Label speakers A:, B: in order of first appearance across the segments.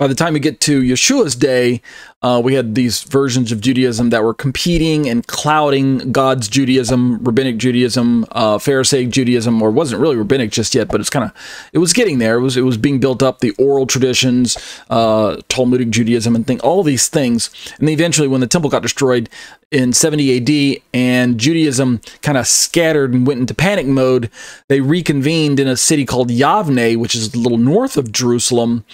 A: by the time we get to Yeshua's day, uh, we had these versions of Judaism that were competing and clouding God's Judaism, rabbinic Judaism, uh, Pharisaic Judaism, or wasn't really rabbinic just yet, but it's kind of it was getting there. It was it was being built up. The oral traditions, uh, Talmudic Judaism, and thing, all these things. And eventually, when the temple got destroyed in 70 AD, and Judaism kind of scattered and went into panic mode, they reconvened in a city called Yavne, which is a little north of Jerusalem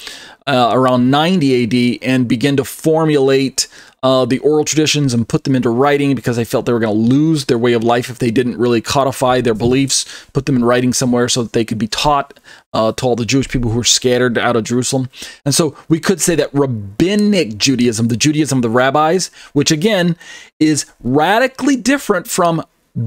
A: uh, around 90 AD and begin to formulate uh, the oral traditions and put them into writing because they felt they were going to lose their way of life if they didn't really codify their beliefs, put them in writing somewhere so that they could be taught uh, to all the Jewish people who were scattered out of Jerusalem. And so we could say that rabbinic Judaism, the Judaism of the rabbis, which again is radically different from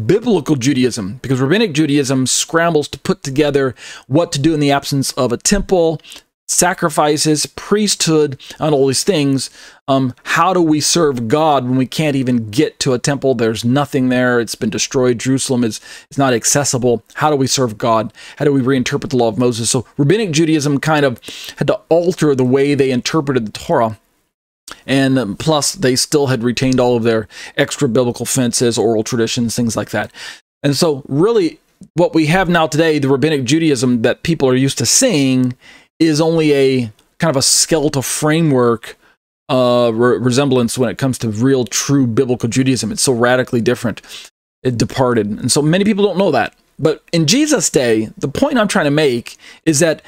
A: biblical Judaism, because rabbinic Judaism scrambles to put together what to do in the absence of a temple, sacrifices, priesthood, and all these things. Um, how do we serve God when we can't even get to a temple? There's nothing there. It's been destroyed. Jerusalem is, is not accessible. How do we serve God? How do we reinterpret the law of Moses? So rabbinic Judaism kind of had to alter the way they interpreted the Torah. And plus, they still had retained all of their extra biblical fences, oral traditions, things like that. And so, really, what we have now today, the rabbinic Judaism that people are used to seeing, is only a kind of a skeletal framework uh, re- resemblance when it comes to real, true biblical Judaism. It's so radically different. It departed. And so many people don't know that. But in Jesus' day, the point I'm trying to make is that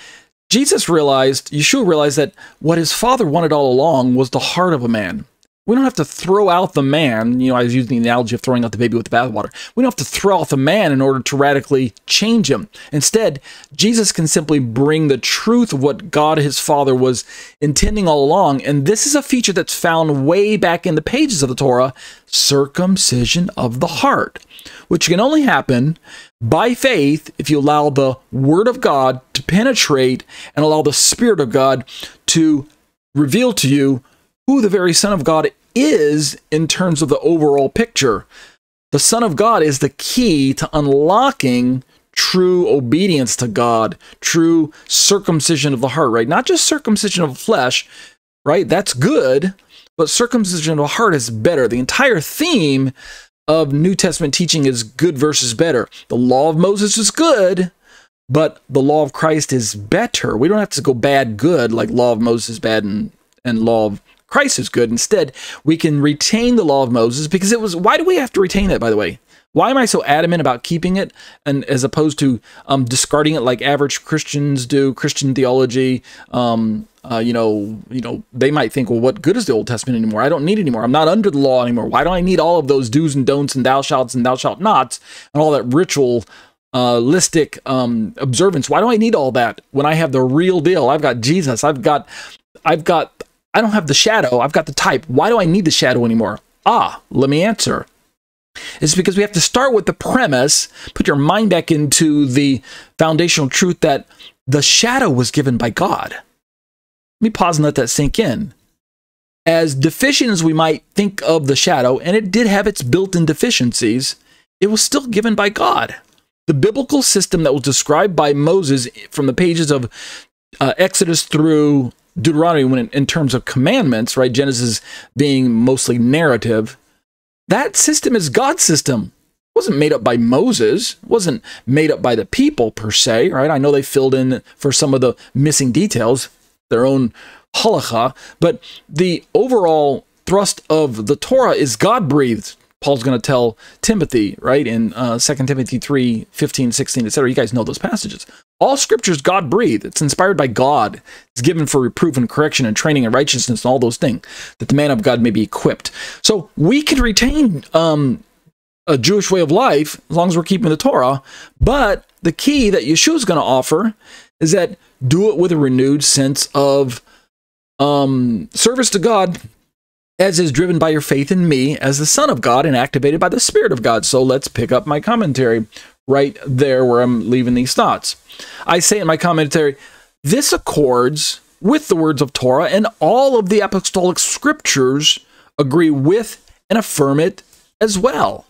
A: Jesus realized, Yeshua realized that what his father wanted all along was the heart of a man. We don't have to throw out the man. You know, I was using the analogy of throwing out the baby with the bathwater. We don't have to throw out the man in order to radically change him. Instead, Jesus can simply bring the truth of what God his Father was intending all along. And this is a feature that's found way back in the pages of the Torah circumcision of the heart, which can only happen by faith if you allow the Word of God to penetrate and allow the Spirit of God to reveal to you who the very Son of God is in terms of the overall picture. The Son of God is the key to unlocking true obedience to God, true circumcision of the heart, right? Not just circumcision of flesh, right? That's good, but circumcision of the heart is better. The entire theme of New Testament teaching is good versus better. The law of Moses is good, but the law of Christ is better. We don't have to go bad good like law of Moses bad and, and law of Christ is good. Instead, we can retain the law of Moses because it was. Why do we have to retain it, by the way? Why am I so adamant about keeping it and as opposed to um, discarding it like average Christians do, Christian theology? Um, uh, you know, you know, they might think, well, what good is the Old Testament anymore? I don't need anymore. I'm not under the law anymore. Why do I need all of those do's and don'ts and thou shalt and thou shalt nots and all that ritual uh, listic um, observance? Why do I need all that when I have the real deal? I've got Jesus. I've got, I've got I don't have the shadow, I've got the type. Why do I need the shadow anymore? Ah, let me answer. It's because we have to start with the premise, put your mind back into the foundational truth that the shadow was given by God. Let me pause and let that sink in. As deficient as we might think of the shadow, and it did have its built in deficiencies, it was still given by God. The biblical system that was described by Moses from the pages of uh, Exodus through Deuteronomy when in terms of commandments, right? Genesis being mostly narrative. That system is God's system. It wasn't made up by Moses. It wasn't made up by the people per se, right? I know they filled in for some of the missing details, their own halacha, but the overall thrust of the Torah is God breathed. Paul's going to tell Timothy, right, in uh, 2 Timothy 3 15, 16, etc. You guys know those passages. All scripture is God breathed. It's inspired by God. It's given for reproof and correction and training and righteousness and all those things, that the man of God may be equipped. So we can retain um, a Jewish way of life as long as we're keeping the Torah. But the key that Yeshua is going to offer is that do it with a renewed sense of um, service to God as is driven by your faith in me as the Son of God and activated by the Spirit of God. So let's pick up my commentary right there where I'm leaving these thoughts. I say in my commentary, this accords with the words of Torah, and all of the apostolic scriptures agree with and affirm it as well.